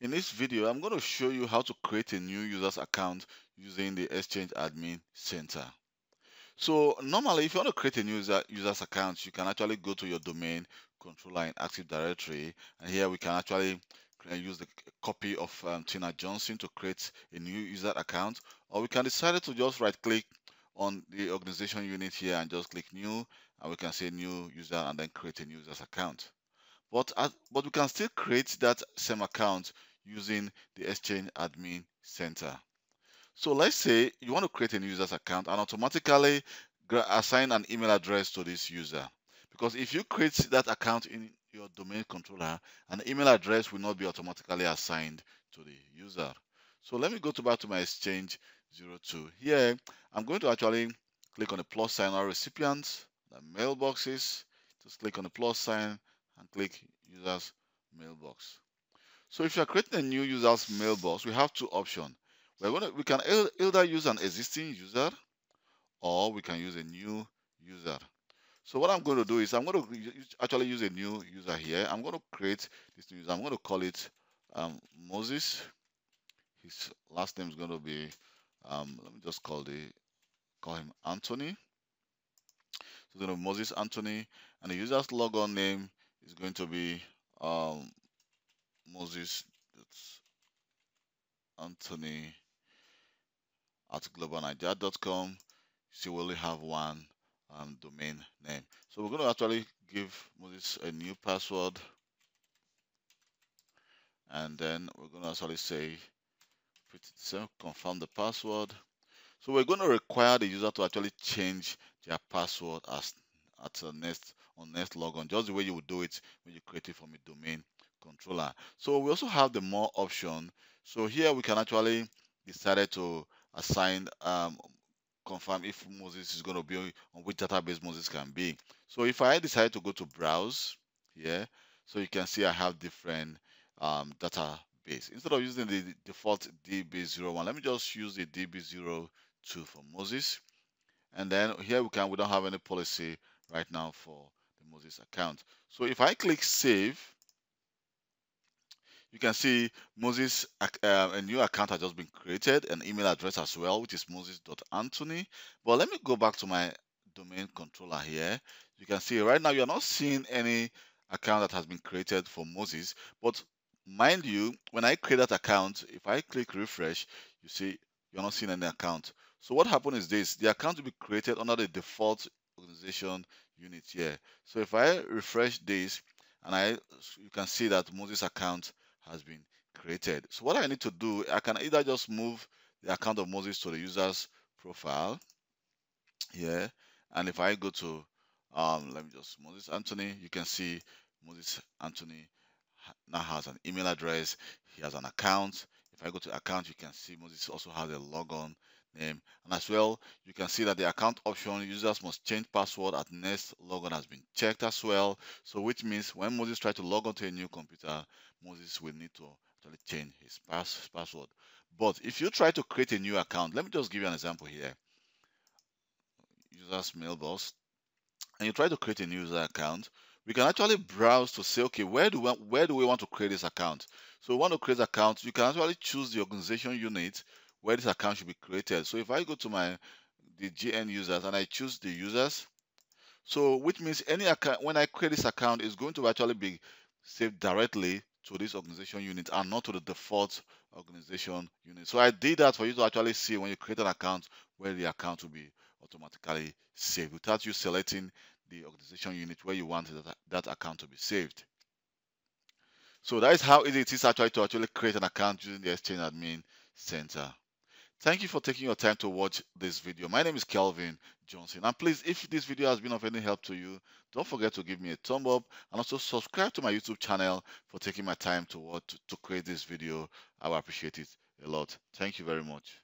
In this video, I'm going to show you how to create a new user's account using the Exchange Admin Center. So normally, if you want to create a new user, user's account, you can actually go to your domain controller in Active Directory, and here we can actually use the copy of um, Tina Johnson to create a new user account, or we can decide to just right-click on the organization unit here and just click New, and we can say New User and then create a new user's account. But but we can still create that same account using the Exchange Admin Center. So let's say you want to create a new user's account and automatically assign an email address to this user. Because if you create that account in your domain controller, an email address will not be automatically assigned to the user. So let me go to back to my Exchange 02. Here, I'm going to actually click on the plus sign or recipients, the mailboxes. Just click on the plus sign and click users mailbox. So if you're creating a new user's mailbox, we have two options. We're to, we can either use an existing user or we can use a new user. So what I'm going to do is I'm going to actually use a new user here. I'm going to create this new user. I'm going to call it um, Moses. His last name is going to be, um, let me just call the call him Anthony. So going to Moses Anthony, and the user's logon name is going to be um, Moses that's Anthony at globalnigeria.com. See, we only have one um, domain name. So we're going to actually give Moses a new password. And then we're going to actually say, confirm the password. So we're going to require the user to actually change their password as at the next on next logon, just the way you would do it when you create it from a domain controller. So we also have the more option. So here we can actually decide to assign um, confirm if Moses is going to be on which database Moses can be. So if I decide to go to browse here, so you can see I have different um, database. Instead of using the default DB01, let me just use the DB02 for Moses. And then here we can, we don't have any policy right now for the Moses account. So if I click save, you can see Moses, uh, a new account has just been created, an email address as well, which is moses.anthony. But let me go back to my domain controller here. You can see right now you're not seeing any account that has been created for Moses. But mind you, when I create that account, if I click refresh, you see you're not seeing any account. So what happened is this, the account will be created under the default organization unit here. So if I refresh this and I you can see that Moses account has been created. So what I need to do, I can either just move the account of Moses to the user's profile here. And if I go to, um, let me just, Moses Anthony, you can see Moses Anthony now has an email address. He has an account. If I go to account, you can see Moses also has a logon name. And as well, you can see that the account option, users must change password at next logon has been checked as well. So which means when Moses tries to log on to a new computer, Moses will need to actually change his pass password. But if you try to create a new account, let me just give you an example here. Users mailbox, and you try to create a new user account, we can actually browse to say, okay, where do we where do we want to create this account? So we want to create account. You can actually choose the organization unit where this account should be created. So if I go to my the GN users and I choose the users, so which means any account when I create this account is going to actually be saved directly to this organization unit and not to the default organization unit. So I did that for you to actually see when you create an account where the account will be automatically saved without you selecting the organization unit where you want that, that account to be saved. So that is how easy it is actually to actually create an account using the Exchange Admin Center. Thank you for taking your time to watch this video. My name is Kelvin Johnson. And please, if this video has been of any help to you, don't forget to give me a thumb up and also subscribe to my YouTube channel for taking my time to, to, to create this video. I will appreciate it a lot. Thank you very much.